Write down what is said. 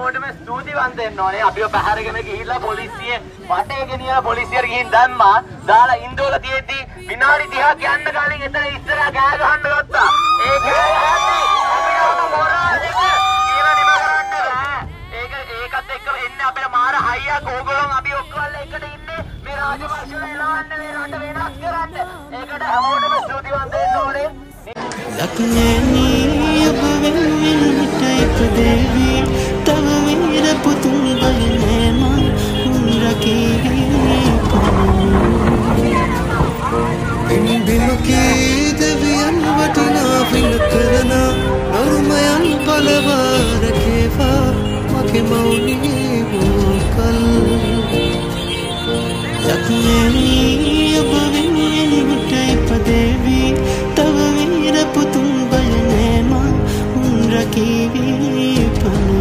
ඕටම ස්තුතිවන්ත වෙන්න ඕනේ අපිව පැහැරගෙන ගිහිල්ලා පොලිසිය වටේ ගෙනියලා පොලිසියට ගිහින් දැම්මා. දාලා ඉන්දෝල තියෙද්දි විනාඩි 30ක් යන්න කලින් එතන ඉස්සරහා කෑ ගහන්න ගත්තා. ඒ කෑ ගහද්දි අපිට මොරාල් එක කියලා නිම කරන්න බෑ. ඒක ඒකත් එක්ක එන්නේ අපේ මාර හයියක් ඕගොල්ලෝ අපි ඔක්කොම එකට ඉන්නේ. මේ රාජපක්ෂ වෙලාන්න මේ රට වෙනස් කරන්න. ඒකට හැමෝටම ස්තුතිවන්ත වෙන්න ඕනේ. ලක්නෑනී ඔබ වෙනුවෙන් හිට ඉපදේවී පින කරන නරුමයන් පලවාරකේවා මගේ මවුනිගේ වූ කල් යක්නැවී ඔබවින් එලිවට ඉපදේවී. තව වීර පුතුම් බයනෑමා උන් රකිවී පන